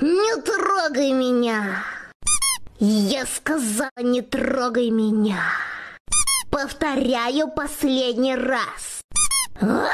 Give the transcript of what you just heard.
Не трогай меня! Я сказала, не трогай меня! Повторяю последний раз! А!